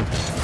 Yeah.